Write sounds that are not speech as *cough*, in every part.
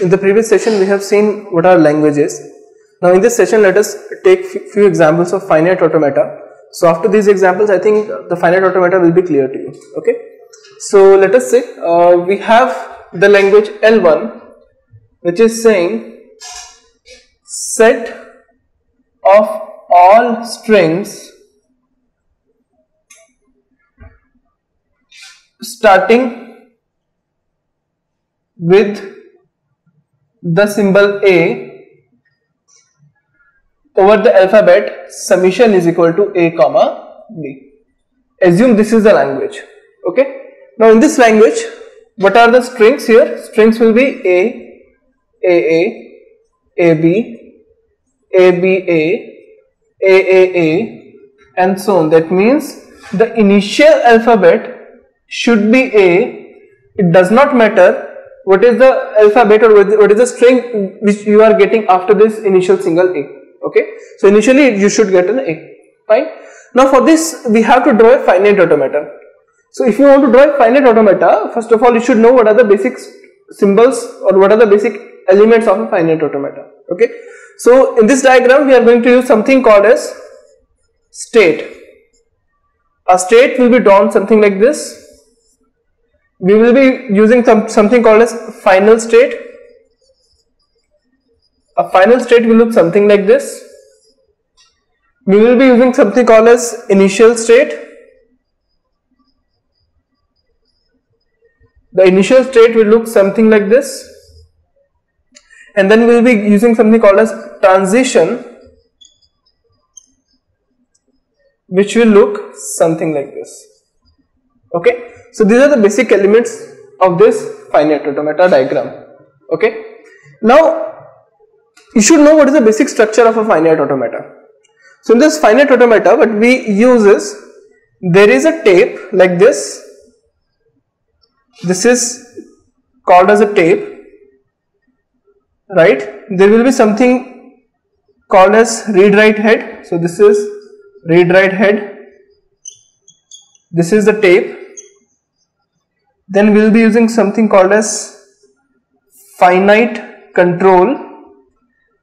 in the previous session we have seen what are languages. Now in this session let us take few examples of finite automata. So after these examples I think the finite automata will be clear to you. Okay. So let us say uh, we have the language L1 which is saying set of all strings starting with the symbol A over the alphabet summation is equal to A comma B. Assume this is the language. Okay. Now in this language what are the strings here? Strings will be A, AA, AB, ABA, AAA and so on. That means the initial alphabet should be A. It does not matter what is the alphabet or what is the string which you are getting after this initial single A. Okay. So initially you should get an A. Fine. Now for this we have to draw a finite automata. So if you want to draw a finite automata, first of all you should know what are the basic symbols or what are the basic elements of a finite automata. Okay. So in this diagram we are going to use something called as state. A state will be drawn something like this we will be using some, something called as final state. A final state will look something like this. We will be using something called as initial state. The initial state will look something like this. And then we will be using something called as transition which will look something like this. Okay. So these are the basic elements of this finite automata diagram. Okay. Now you should know what is the basic structure of a finite automata. So in this finite automata what we use is there is a tape like this. This is called as a tape right there will be something called as read write head so this is read write head this is the tape then we'll be using something called as finite control.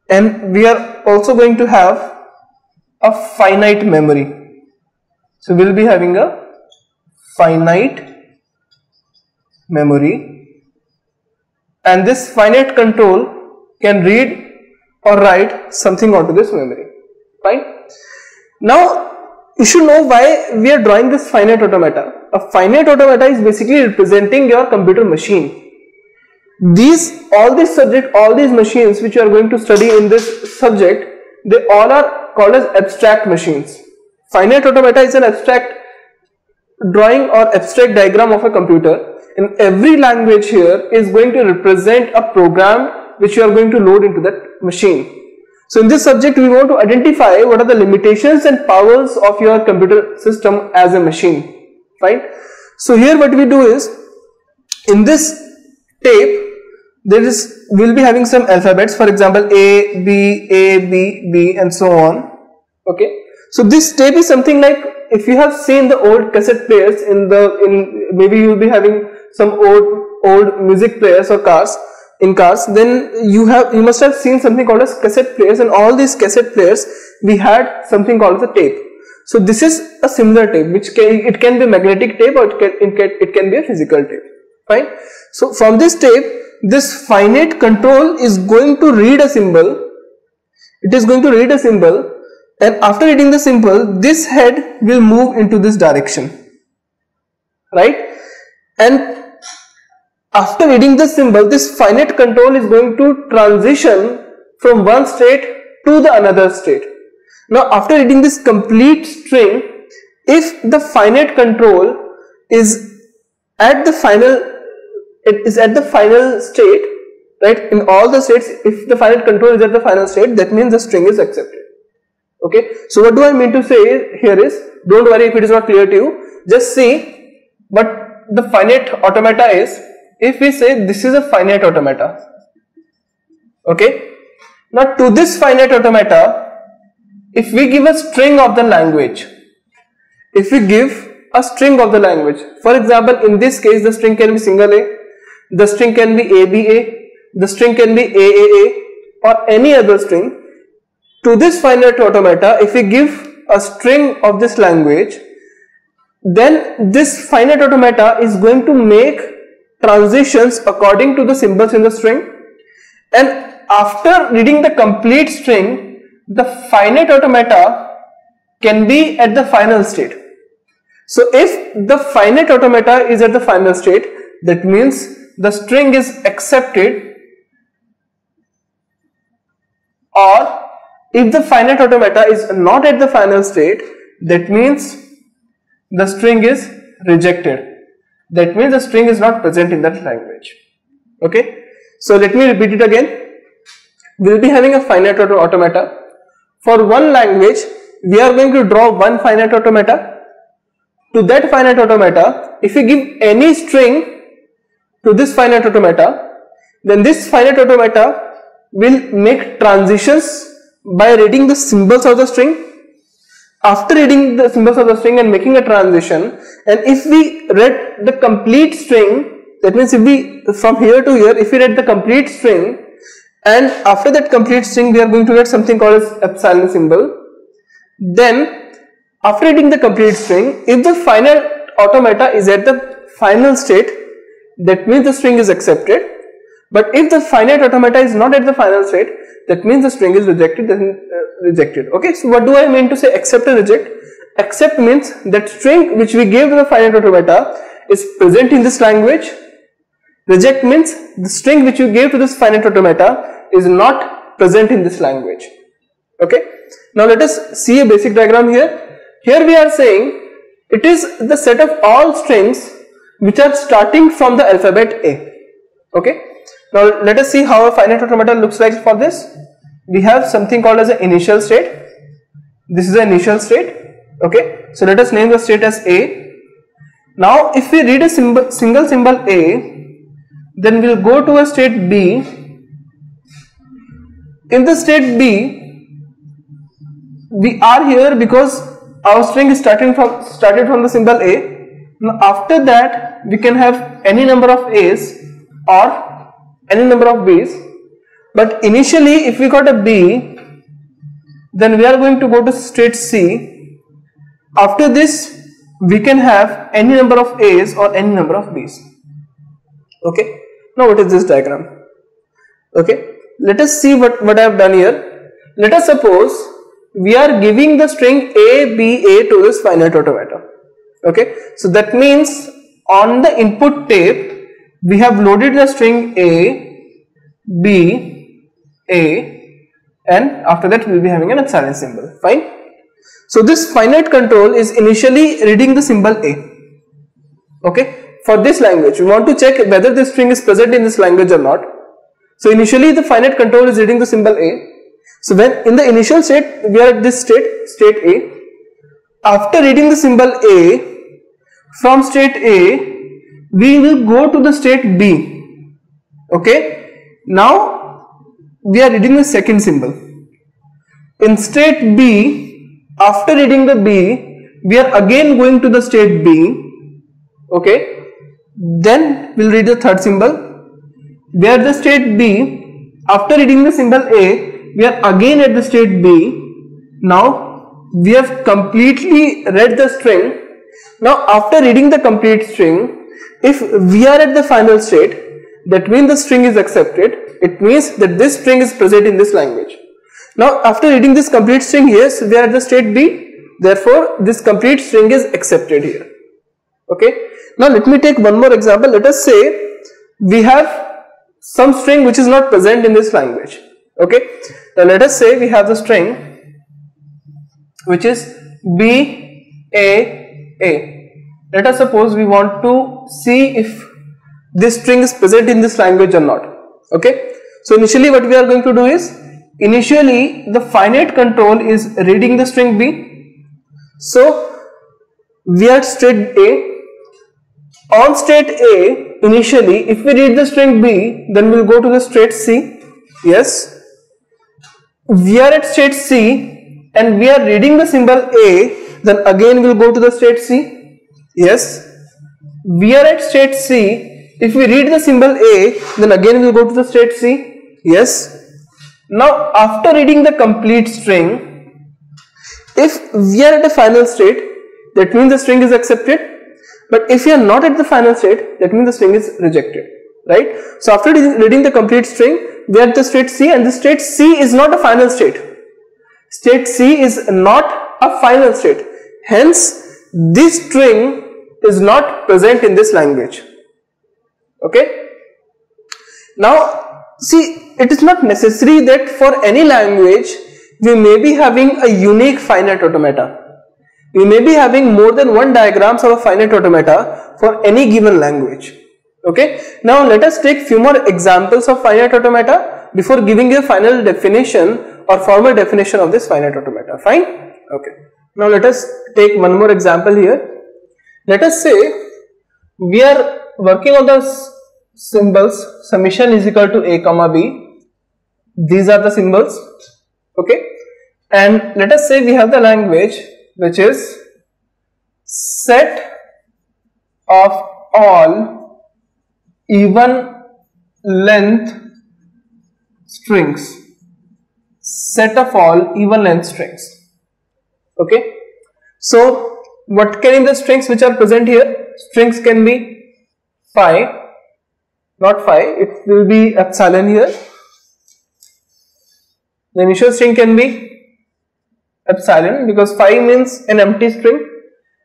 And we are also going to have a finite memory. So we'll be having a finite memory. And this finite control can read or write something onto this memory. Fine? Now you should know why we are drawing this finite automata a finite automata is basically representing your computer machine. These, all these subject, all these machines which you are going to study in this subject, they all are called as abstract machines. Finite automata is an abstract drawing or abstract diagram of a computer and every language here is going to represent a program which you are going to load into that machine. So in this subject we want to identify what are the limitations and powers of your computer system as a machine right? So here what we do is in this tape there is we will be having some alphabets for example A, B, A, B, B and so on okay. So this tape is something like if you have seen the old cassette players in the in maybe you will be having some old old music players or cars in cars then you have you must have seen something called as cassette players and all these cassette players we had something called as a tape. So this is a similar tape which can it can be magnetic tape or it can, it can, it can be a physical tape fine. So from this tape this finite control is going to read a symbol. It is going to read a symbol and after reading the symbol this head will move into this direction right? And after reading the symbol this finite control is going to transition from one state to the another state now after reading this complete string, if the finite control is at the final, it is at the final state, right, in all the states, if the finite control is at the final state, that means the string is accepted. Okay, so what do I mean to say here is, don't worry if it is not clear to you, just see what the finite automata is, if we say this is a finite automata, okay, now to this finite automata, if we give a string of the language, if we give a string of the language, for example, in this case, the string can be single A, the string can be ABA, the string can be AAA or any other string. To this finite automata, if we give a string of this language, then this finite automata is going to make transitions according to the symbols in the string and after reading the complete string, the finite automata can be at the final state. So if the finite automata is at the final state, that means the string is accepted or if the finite automata is not at the final state, that means the string is rejected. That means the string is not present in that language. Okay. So let me repeat it again. We will be having a finite automata. For one language, we are going to draw one finite automata. To that finite automata, if we give any string to this finite automata, then this finite automata will make transitions by reading the symbols of the string. After reading the symbols of the string and making a transition, and if we read the complete string, that means if we from here to here, if we read the complete string, and after that complete string we are going to get something called as epsilon symbol then after reading the complete string if the final automata is at the final state that means the string is accepted but if the finite automata is not at the final state that means the string is rejected then uh, rejected okay so what do i mean to say accept and reject accept means that string which we gave to the finite automata is present in this language reject means the string which you gave to this finite automata is not present in this language. Okay. Now let us see a basic diagram here. Here we are saying it is the set of all strings which are starting from the alphabet A. Okay. Now let us see how a finite automata looks like for this. We have something called as an initial state. This is the initial state. Okay. So let us name the state as A. Now if we read a symbol, single symbol A, then we'll go to a state B in the state B, we are here because our string is starting from started from the symbol A. Now after that, we can have any number of A's or any number of B's. But initially, if we got a B, then we are going to go to state C. After this, we can have any number of A's or any number of B's. Okay. Now what is this diagram? Okay let us see what, what I have done here. Let us suppose we are giving the string A, B, A to this finite automata. Okay, so that means on the input tape, we have loaded the string A, B, A, and after that we will be having an epsilon symbol. Fine. So this finite control is initially reading the symbol A. Okay, for this language, we want to check whether this string is present in this language or not. So initially the finite control is reading the symbol A. So when in the initial state we are at this state, state A. After reading the symbol A, from state A, we will go to the state B. Okay. Now we are reading the second symbol. In state B, after reading the B, we are again going to the state B. Okay. Then we'll read the third symbol where the state B, after reading the symbol A, we are again at the state B. Now we have completely read the string. Now after reading the complete string, if we are at the final state, that means the string is accepted. It means that this string is present in this language. Now after reading this complete string, yes, we are at the state B. Therefore, this complete string is accepted here. Okay. Now let me take one more example. Let us say we have some string which is not present in this language okay now let us say we have the string which is b a a let us suppose we want to see if this string is present in this language or not. Okay? So initially what we are going to do is initially the finite control is reading the string b. So we are at state a. On state a initially if we read the string b then we'll go to the state c. Yes? We are at state c and we are reading the symbol a then again we'll go to the state c yes we are at state c if we read the symbol A, then again we will go to the state C. Yes. Now, after reading the complete string, if we are at the final state, that means the string is accepted. But if we are not at the final state, that means the string is rejected. Right? So, after reading the complete string, we are at the state C and the state C is not a final state. State C is not a final state. Hence, this string is not present in this language. Okay? Now, see, it is not necessary that for any language we may be having a unique finite automata. We may be having more than one diagrams of a finite automata for any given language. Okay. Now let us take few more examples of finite automata before giving a final definition or formal definition of this finite automata. Fine. Okay. Now let us take one more example here. Let us say we are working on the symbols. Summation is equal to a comma b. These are the symbols. Okay? And let us say we have the language which is set of all even length strings. Set of all even length strings. Okay? So what can be the strings which are present here strings can be phi not phi it will be epsilon here the initial string can be epsilon because phi means an empty string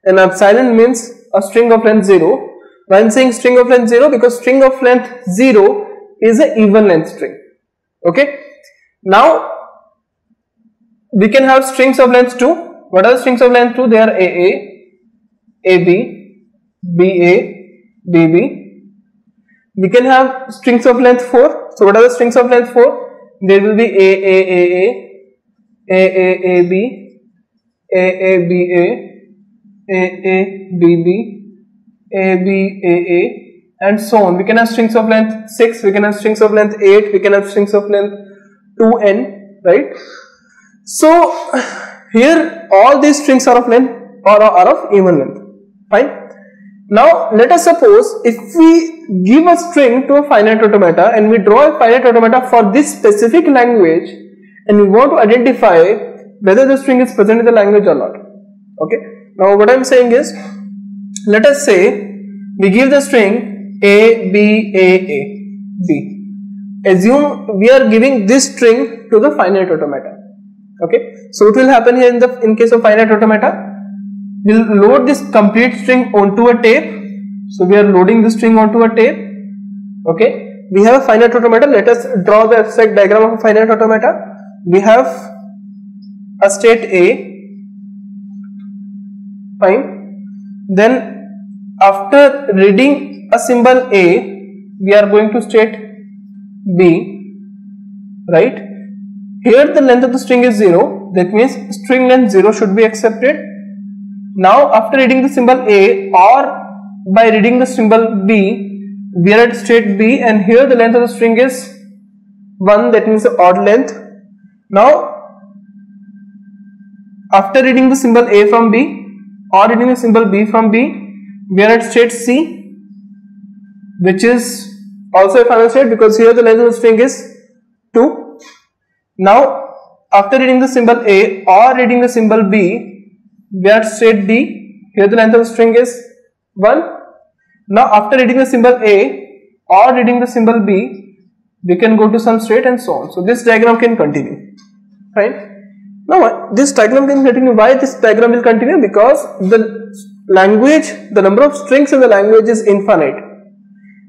and epsilon means a string of length 0. Why I am saying string of length 0 because string of length 0 is an even length string. Okay. Now we can have strings of length 2. What are the strings of length 2? They are AA, AB, BA, BB. We can have strings of length 4. So what are the strings of length 4? there will be A A A A A A A B A A B A A A B B A B A A and so on. We can have strings of length 6, we can have strings of length 8, we can have strings of length 2n, right? So *sighs* here all these strings are of length or are of even length, fine? Now let us suppose if we give a string to a finite automata and we draw a finite automata for this specific language and we want to identify whether the string is present in the language or not. Okay. Now what I am saying is let us say we give the string a b a a b. Assume we are giving this string to the finite automata. Okay. So what will happen here in the in case of finite automata? We'll load this complete string onto a tape. So we are loading the string onto a tape. Okay. We have a finite automata. Let us draw the abstract diagram of a finite automata. We have a state a. Fine. Then after reading a symbol a we are going to state b. Right? Here the length of the string is 0 that means string length 0 should be accepted now after reading the symbol A or by reading the symbol B, we are at state B and here the length of the string is 1 that means the odd length. Now after reading the symbol A from B or reading the symbol B from B, we are at state C which is also a final state because here the length of the string is 2. Now after reading the symbol A or reading the symbol B, we are state D. Here the length of the string is 1. Now after reading the symbol A or reading the symbol B, we can go to some state and so on. So this diagram can continue. Right? Now this diagram can continue. Why this diagram will continue? Because the language, the number of strings in the language is infinite.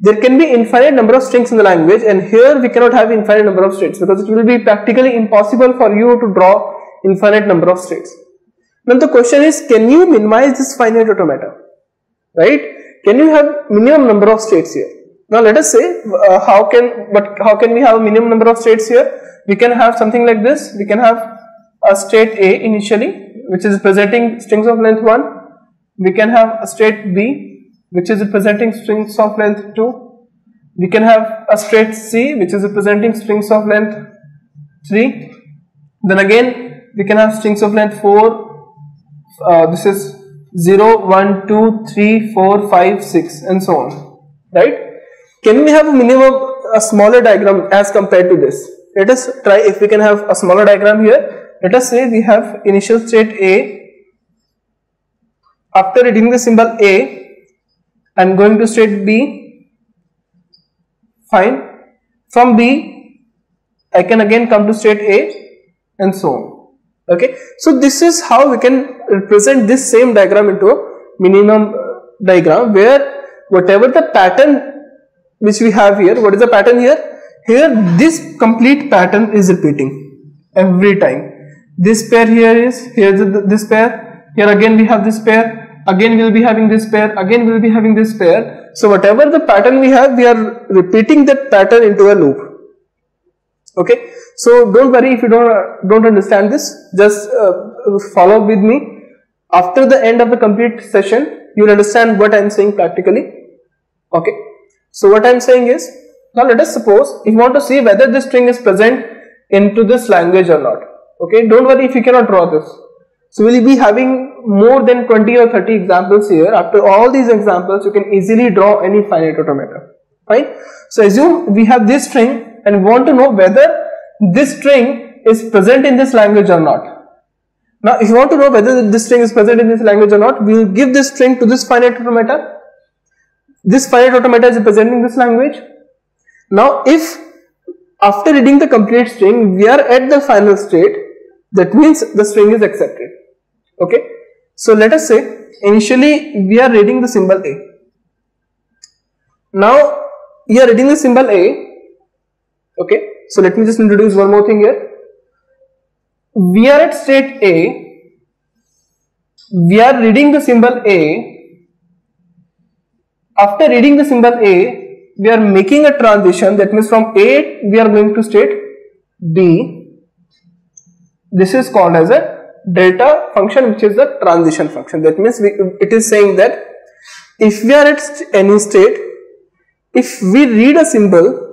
There can be infinite number of strings in the language and here we cannot have infinite number of states because it will be practically impossible for you to draw infinite number of states. Now the question is, can you minimize this finite automata? Right? Can you have minimum number of states here? Now let us say, uh, how can, but how can we have minimum number of states here? We can have something like this. We can have a state A initially, which is representing strings of length 1. We can have a state B, which is representing strings of length 2. We can have a state C, which is representing strings of length 3. Then again, we can have strings of length 4, uh, this is 0 1 2 3 4 5 6 and so on right? Can we have a minimum a smaller diagram as compared to this? Let us try if we can have a smaller diagram here. Let us say we have initial state a after reading the symbol a i'm going to state b. Fine. From b i can again come to state a and so on okay? So this is how we can represent this same diagram into a minimum uh, diagram where whatever the pattern which we have here what is the pattern here? Here this complete pattern is repeating every time. This pair here is here is this pair. Here again we have this pair. Again we will be having this pair. Again we will be having this pair. So whatever the pattern we have we are repeating that pattern into a loop. Okay so don't worry if you don't don't understand this. Just uh, follow with me. After the end of the complete session you will understand what i am saying practically. Okay? So what i am saying is now let us suppose if you want to see whether this string is present into this language or not. Okay? Don't worry if you cannot draw this. So we'll be having more than 20 or 30 examples here. After all these examples you can easily draw any finite automata. Fine? So assume we have this string and want to know whether this string is present in this language or not. Now, if you want to know whether this string is present in this language or not, we will give this string to this finite automata. This finite automata is representing this language. Now, if after reading the complete string, we are at the final state, that means the string is accepted. Okay. So, let us say initially we are reading the symbol A. Now, you are reading the symbol A okay so let me just introduce one more thing here. We are at state a. We are reading the symbol a. After reading the symbol a we are making a transition. That means from a we are going to state b. This is called as a delta function which is the transition function. That means we, it is saying that if we are at any state if we read a symbol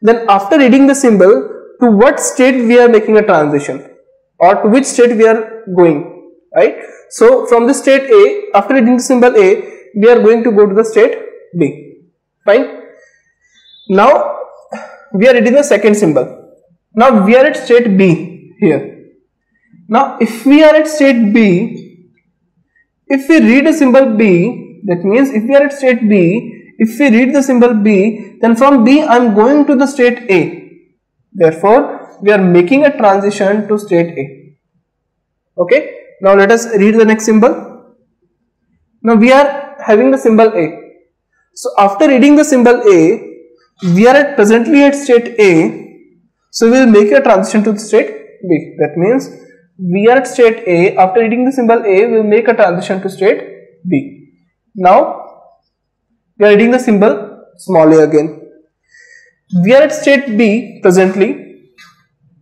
then after reading the symbol, to what state we are making a transition or to which state we are going, right? So from the state A, after reading the symbol A, we are going to go to the state B, fine? Now we are reading the second symbol. Now we are at state B here. Now if we are at state B, if we read a symbol B, that means if we are at state B, if we read the symbol B, then from B I am going to the state A. Therefore, we are making a transition to state A. Okay. Now let us read the next symbol. Now we are having the symbol A. So after reading the symbol A, we are at presently at state A. So we will make a transition to the state B. That means we are at state A. After reading the symbol A, we will make a transition to state B. Now we are reading the symbol small a again. We are at state B presently.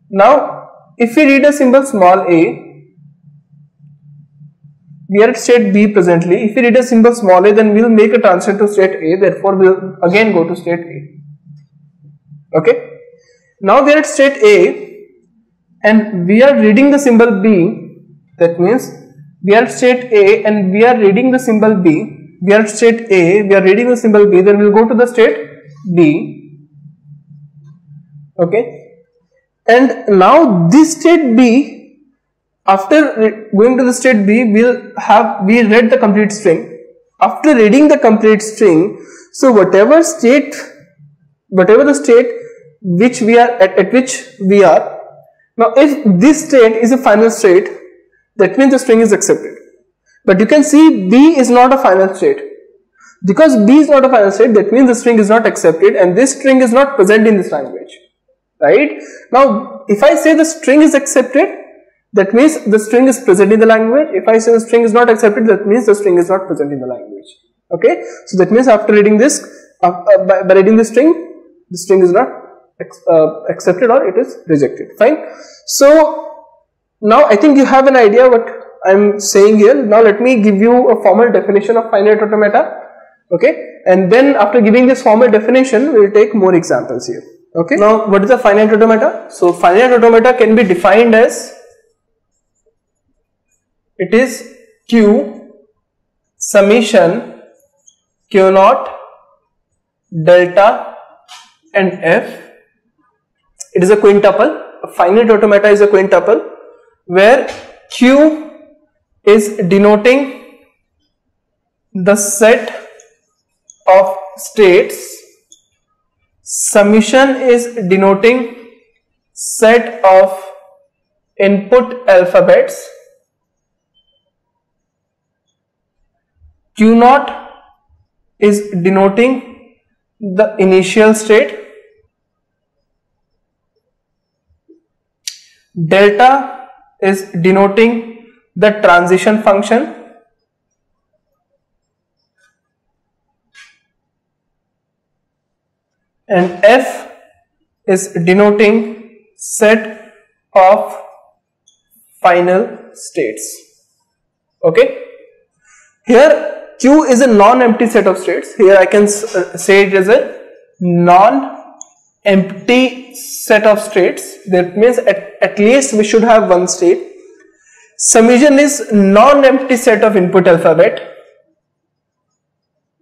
Now, if we read a symbol small a, we are at state B presently. If we read a symbol small a, then we will make a transition to state A. Therefore, we will again go to state A. Okay. Now we are at state A and we are reading the symbol B. That means we are at state A and we are reading the symbol B we are at state A, we are reading the symbol B, then we will go to the state B. Okay. And now this state B, after going to the state B, we'll have, we read the complete string. After reading the complete string, so whatever state, whatever the state which we are at, at which we are, now if this state is a final state, that means the string is accepted. But you can see B is not a final state. Because B is not a final state, that means the string is not accepted and this string is not present in this language. Right? Now, if I say the string is accepted, that means the string is present in the language. If I say the string is not accepted, that means the string is not present in the language. Okay? So that means after reading this, uh, uh, by, by, reading the string, the string is not uh, accepted or it is rejected. Fine? So, now I think you have an idea what I am saying here. Now let me give you a formal definition of finite automata. Okay, and then after giving this formal definition, we will take more examples here. Okay. Now, what is a finite automata? So, finite automata can be defined as it is Q summation Q naught delta and f. It is a quintuple. A finite automata is a quintuple where q is denoting the set of states. Summation is denoting set of input alphabets. Q naught is denoting the initial state delta is denoting the transition function and f is denoting set of final states okay here Q is a non-empty set of states. Here I can uh, say it is a non-empty set of states. That means at, at least we should have one state. Summation is non-empty set of input alphabet.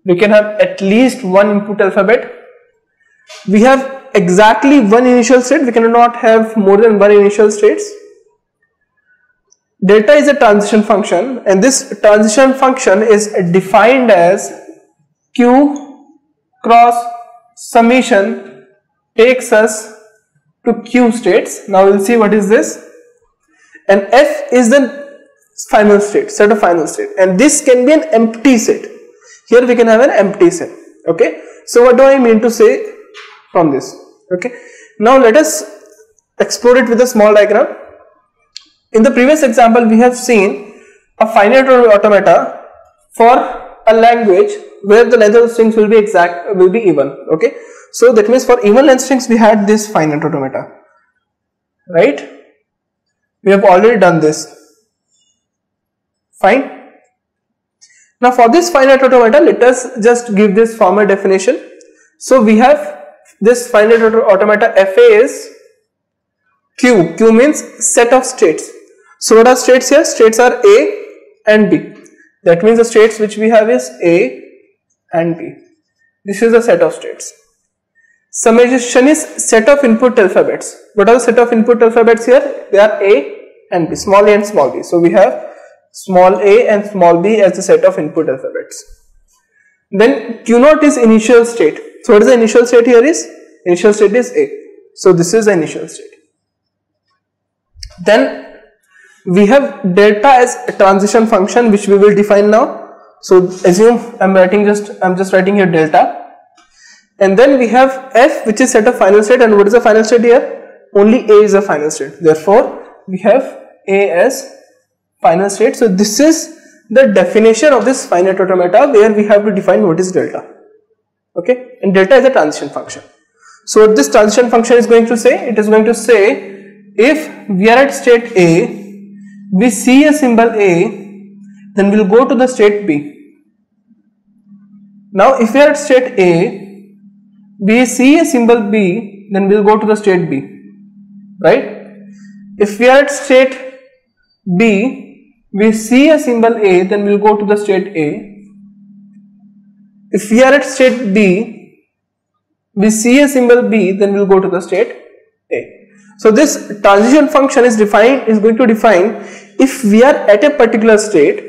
We can have at least one input alphabet. We have exactly one initial state. We cannot have more than one initial states delta is a transition function and this transition function is defined as q cross summation takes us to q states now we'll see what is this and f is the final state set of final state. And this can be an empty set. Here we can have an empty set. Okay? So what do i mean to say from this? Okay? Now let us explore it with a small diagram. In the previous example, we have seen a finite automata for a language where the length of strings will be exact, will be even. Okay, so that means for even length strings, we had this finite automata, right? We have already done this. Fine. Now for this finite automata, let us just give this formal definition. So we have this finite automata FA is Q. Q means set of states. So what are states here? States are A and B. That means the states which we have is A and B. This is a set of states. Summation is set of input alphabets. What are the set of input alphabets here? They are A and B, small a and small b. So we have small a and small b as the set of input alphabets. Then Q naught is initial state. So what is the initial state here is? Initial state is A. So this is the initial state. Then we have delta as a transition function which we will define now so assume i'm writing just i'm just writing here delta and then we have f which is set of final state and what is the final state here only a is a final state therefore we have a as final state. So this is the definition of this finite automata where we have to define what is delta. Okay? And delta is a transition function. So this transition function is going to say? It is going to say if we are at state a we see a symbol A, then we'll go to the state B. Now if we are at state A, we see a symbol B, then we'll go to the state B, right? If we are at state B, we see a symbol A, then we'll go to the state A. If we are at state B, we see a symbol B, then we'll go to the state A. So this transition function is defined is going to define if we are at a particular state,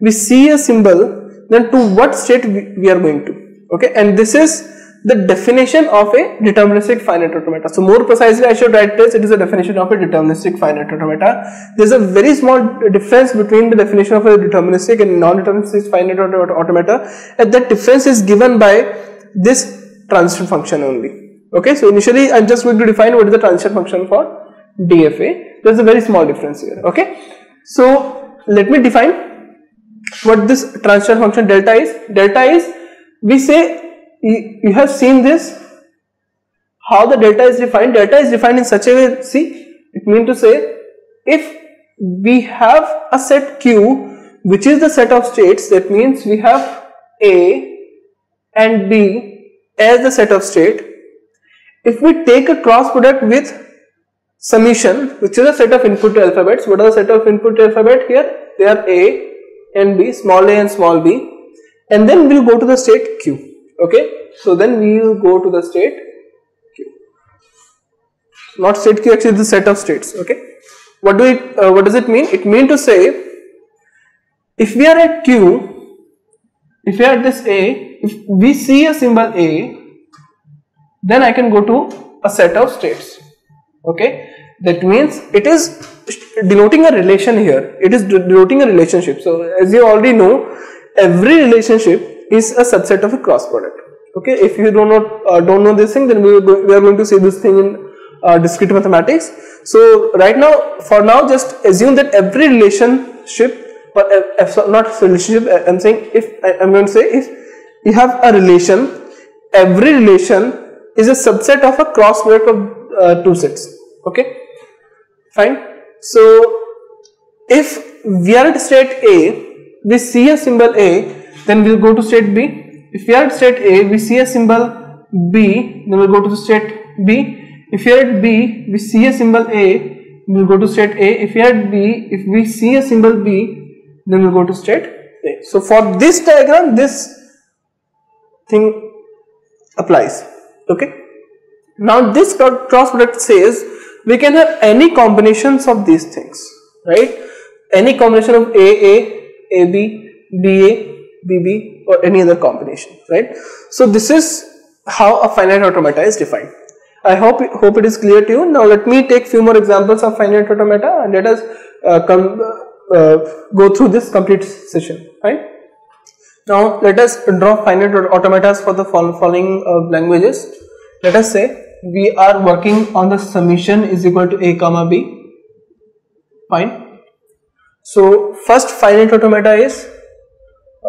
we see a symbol, then to what state we are going to. Okay, and this is the definition of a deterministic finite automata. So more precisely I should write this, it is a definition of a deterministic finite automata. There is a very small difference between the definition of a deterministic and non-deterministic finite automata and that difference is given by this transition function only. Okay, so initially I'm just going to define what is the transition function for DFA. There's a very small difference here. Okay, so let me define what this transition function delta is. Delta is we say you have seen this how the delta is defined. delta is defined in such a way. See, it means to say if we have a set Q which is the set of states that means we have A and B as the set of state if we take a cross product with summation, which is a set of input alphabets, what are the set of input alphabet here? They are A and B, small a and small b, and then we'll go to the state Q. okay? So then we will go to the state q. Not state q actually the set of states. Okay? What do it uh, what does it mean? It mean to say if we are at q if we are at this a if we see a symbol a then i can go to a set of states. Okay? That means it is denoting a relation here. It is denoting a relationship. So as you already know every relationship is a subset of a cross product. Okay if you do not uh, don't know this thing then we, we are going to see this thing in uh, discrete mathematics. So right now for now just assume that every relationship but if not relationship i'm saying if i'm going to say if you have a relation every relation is a subset of a cross product of uh, two sets. Okay fine. So if we are at state a we see a symbol a then we'll go to state B. If we are at state A, we see a symbol B, then we'll go to the state B. If we are at B, we see a symbol A, we'll go to state A. If we are at B, if we see a symbol B, then we'll go to state A. So for this diagram, this thing applies. Okay. Now this cross product says we can have any combinations of these things, right? Any combination of A, A, AB, BA, BB or any other combination, right? So this is how a finite automata is defined. I hope hope it is clear to you. Now let me take few more examples of finite automata and let us uh, come uh, go through this complete session, right? Now let us draw finite automata for the following uh, languages. Let us say we are working on the summation is equal to a comma b. Fine. So first finite automata is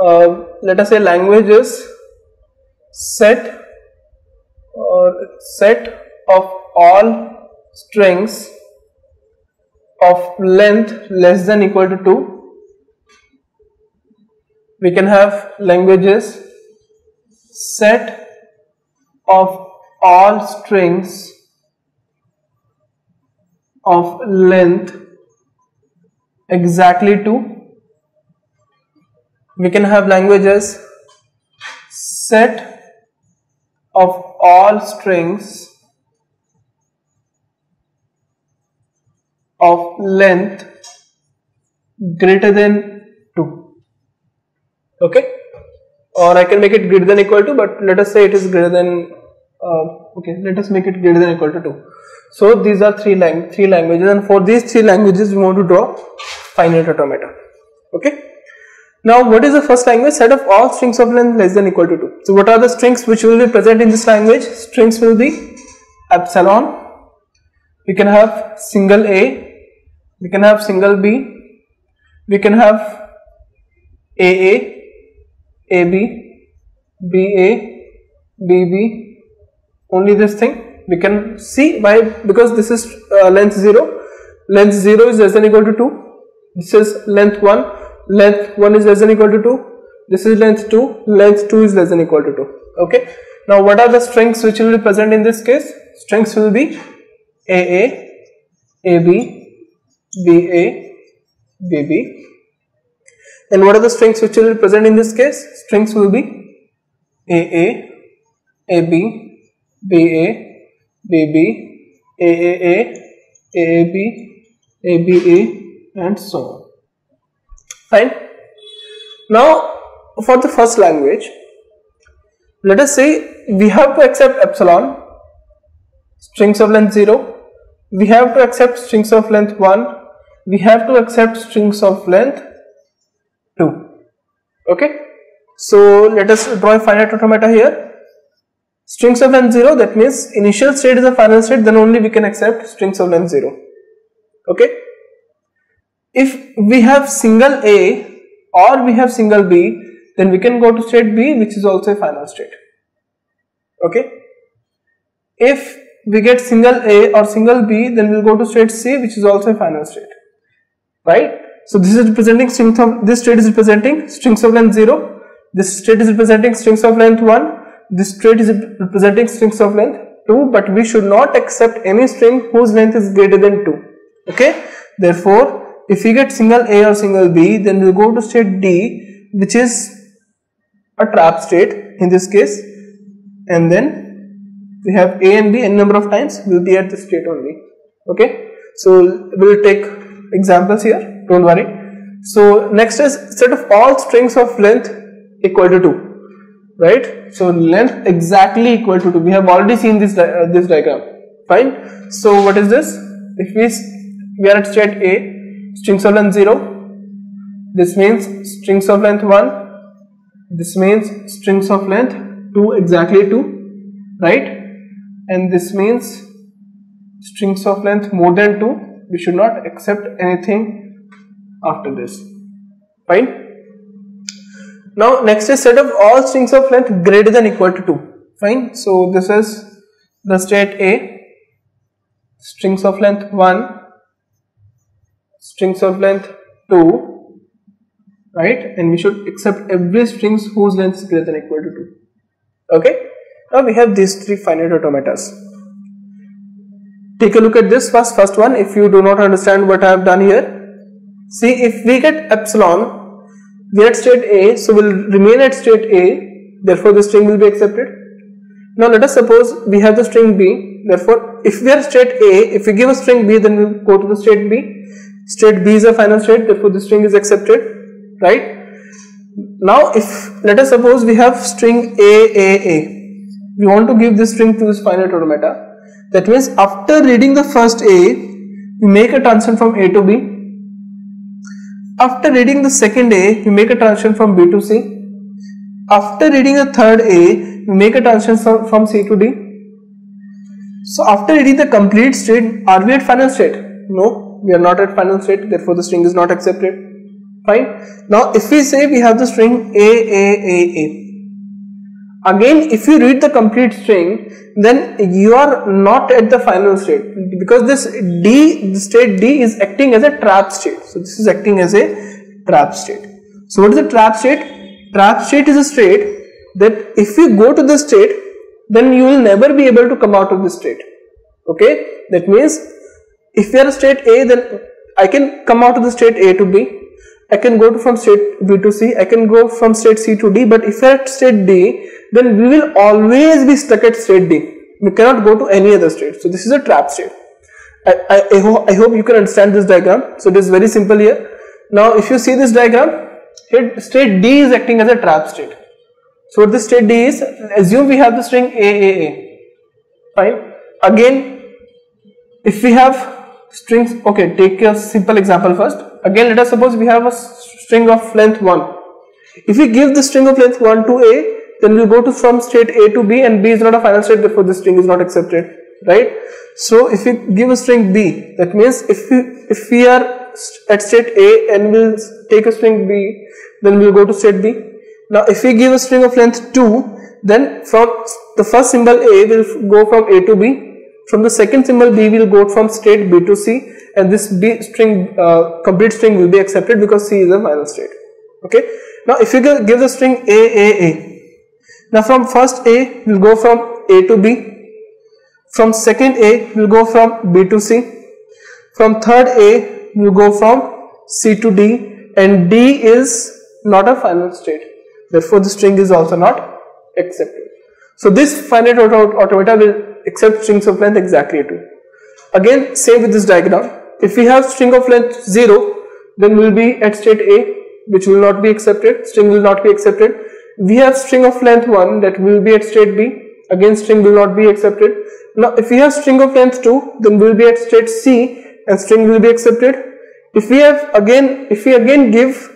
uh, let us say languages set or set of all strings of length less than equal to 2 we can have languages set of all strings of length exactly 2 we can have languages set of all strings of length greater than 2 okay? Or I can make it greater than equal to but let us say it is greater than uh, okay let us make it greater than equal to 2 so these are three lang three languages and for these three languages we want to draw finite automata. Okay now what is the first language? Set of all strings of length less than equal to 2. So what are the strings which will be present in this language? Strings will be epsilon, we can have single a, we can have single b, we can have AA, AB, BA, BB, only this thing. We can see why because this is uh, length 0, length 0 is less than equal to 2, this is length 1 length 1 is less than equal to 2 this is length 2 length 2 is less than equal to 2 okay? Now what are the strings which will be present in this case? Strings will be aa ab ba bb and what are the strings which will be present in this case? Strings will be aa ab ba bb aaa aab aba and so on fine. Now for the first language let us say we have to accept epsilon strings of length 0 we have to accept strings of length 1 we have to accept strings of length 2 okay? So let us draw a finite automata here. Strings of length 0 that means initial state is a final state then only we can accept strings of length 0 okay if we have single A or we have single B, then we can go to state B which is also a final state. Okay. If we get single A or single B, then we'll go to state C which is also a final state. Right. So this is representing strings of this state is representing strings of length 0, this state is representing strings of length 1, this state is representing strings of length 2, but we should not accept any string whose length is greater than 2. Okay. Therefore, if we get single A or single B then we'll go to state D which is a trap state in this case. And then we have a and b n number of times will be at the state only. Okay? So we'll take examples here don't worry. So next is set of all strings of length equal to 2 right? So length exactly equal to 2 we have already seen this uh, this diagram. Fine? So what is this? If we we are at state a strings of length 0 this means strings of length 1 this means strings of length 2 exactly 2 right? And this means strings of length more than 2 we should not accept anything after this. Fine? Now next is set of all strings of length greater than equal to 2 fine? So this is the state a. Strings of length 1 strings of length 2 right? And we should accept every strings whose length is greater than equal to 2 okay? Now we have these three finite automatas take a look at this first first one. If you do not understand what I have done here see if we get epsilon we are at state A so we'll remain at state A therefore the string will be accepted. Now let us suppose we have the string B therefore if we are state A if we give a string B then we will go to the state B state B is a final state therefore the string is accepted right now if let us suppose we have string A A A we want to give this string to this finite automata that means after reading the first A, we make a transition from A to B. After reading the second A, we make a transition from B to C. After reading the third A, we make a transition from C to D. So after reading the complete state, are we at final state? No, we are not at final state, therefore the string is not accepted. Fine. Now if we say we have the string A, A, A, A, again if you read the complete string then you are not at the final state. Because this d state d is acting as a trap state. So this is acting as a trap state. So what is a trap state? Trap state is a state that if you go to this state then you will never be able to come out of this state. Okay? That means if we are state a then i can come out of the state a to b I can go to from state B to C, I can go from state C to D, but if I at state D, then we will always be stuck at state D. We cannot go to any other state. So this is a trap state. I, I, I, ho I hope you can understand this diagram. So it is very simple here. Now if you see this diagram, state D is acting as a trap state. So what this state D is, assume we have the string A, A, A. Fine. Again, if we have strings. Okay take a simple example first. Again let us suppose we have a string of length 1 if we give the string of length 1 to a then we'll go to from state a to b and b is not a final state therefore the string is not accepted right? So if we give a string b that means if we if we are at state a and we'll take a string b then we'll go to state b. Now if we give a string of length 2 then from the first symbol a will go from a to b from the second symbol B will go from state B to C and this B string uh, complete string will be accepted because C is a final state. Okay. Now if you give the string A A A. Now from first A will go from A to B. From second A will go from B to C. From third A will go from C to D and D is not a final state. Therefore the string is also not accepted. So this finite automata will accept strings of length exactly 2. Again same with this diagram. If we have string of length 0 then we will be at state A which will not be accepted, string will not be accepted. We have string of length 1 that will be at state B, again string will not be accepted. Now if we have string of length 2 then we will be at state C and string will be accepted. If we have again, if we again give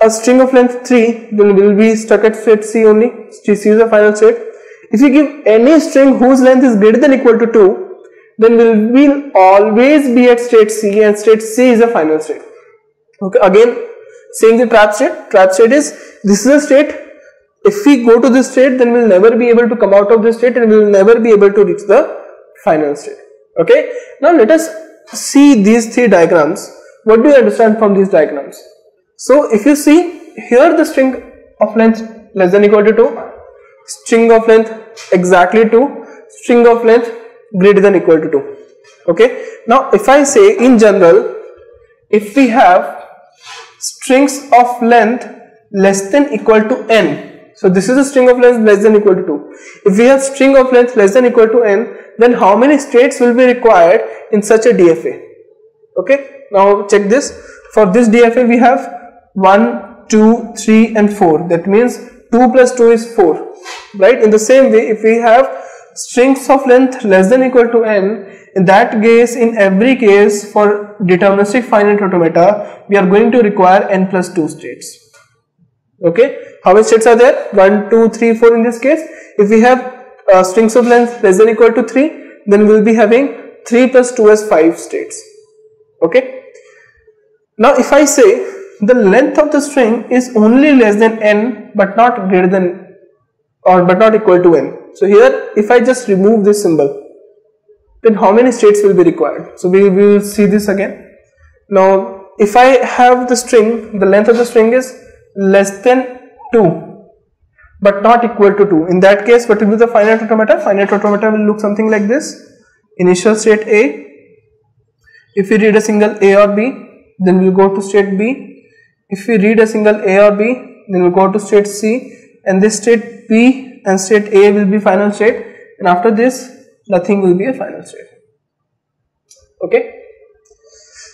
a string of length 3 then we will be stuck at state C only, C is the final state if you give any string whose length is greater than equal to 2, then we will always be at state C and state C is a final state. Okay, again saying the trap state, trap state is this is a state. If we go to this state, then we will never be able to come out of this state and we will never be able to reach the final state. Okay, now let us see these three diagrams. What do you understand from these diagrams? So if you see here the string of length less than equal to 2 string of length exactly 2 string of length greater than equal to 2 okay now if i say in general if we have strings of length less than equal to n So this is a string of length less than equal to 2. If we have string of length less than equal to n, then how many states will be required in such a DFA? Okay, now check this. For this DFA we have 1, 2, 3 and 4. That means 2 plus 2 is 4. Right? In the same way, if we have strings of length less than equal to n, in that case, in every case for deterministic finite automata, we are going to require n plus 2 states. Okay, how many states are there? 1, 2, 3, 4 in this case. If we have uh, strings of length less than equal to 3, then we will be having 3 plus 2 as 5 states. Okay. Now if I say the length of the string is only less than n but not greater than or but not equal to n. So here if I just remove this symbol then how many states will be required? So we will see this again. Now if I have the string the length of the string is less than 2 but not equal to 2 in that case what will be the finite automata finite automata will look something like this initial state a if we read a single a or b then we'll go to state b if we read a single a or b then we'll go to state c and this state b and state a will be final state. And after this nothing will be a final state. Okay?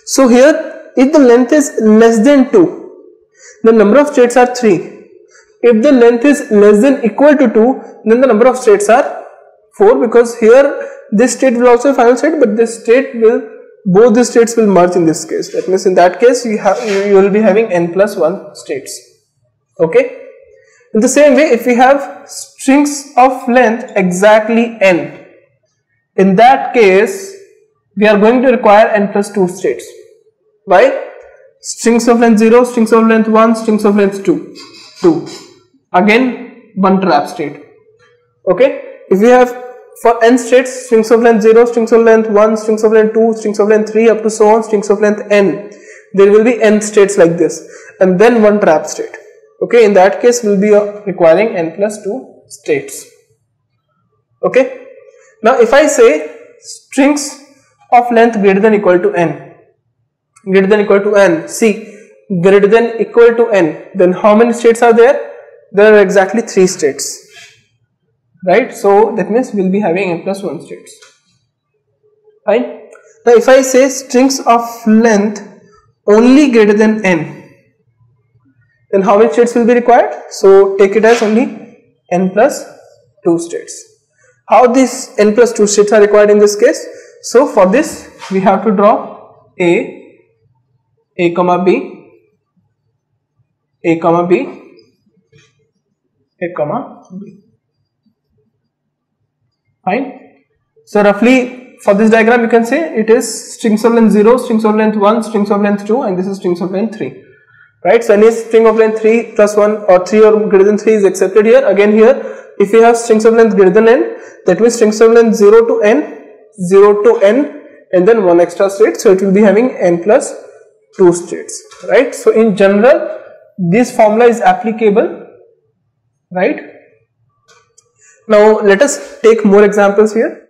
So here if the length is less than 2 the number of states are 3 if the length is less than equal to 2, then the number of states are 4 because here this state will also be final state but this state will both the states will merge in this case. That means in that case you have you will be having n plus 1 states. Okay in the same way if we have strings of length exactly n in that case we are going to require n plus 2 states. Why? Strings of length 0 strings of length 1 strings of length 2 2 again one trap state. Okay? If we have for n states strings of length 0 strings of length 1 strings of length 2 strings of length 3 up to so on strings of length n there will be n states like this and then one trap state okay in that case we'll be uh, requiring n plus 2 states. Okay? Now if i say strings of length greater than equal to n greater than equal to n see greater than equal to n then how many states are there? There are exactly three states. Right? So that means we'll be having n plus 1 states. Fine? Now if i say strings of length only greater than n then how many states will be required? So take it as only n plus 2 states. How these n plus 2 states are required in this case? So for this we have to draw a a comma b a comma b a comma b. Fine? So roughly for this diagram you can say it is strings of length 0 strings of length 1 strings of length 2 and this is strings of length 3 right? So any string of length 3 plus 1 or 3 or greater than 3 is accepted here. Again here if you have strings of length greater than n that means strings of length 0 to n 0 to n and then one extra state. So it will be having n plus 2 states. Right? So in general this formula is applicable. Right? Now let us take more examples here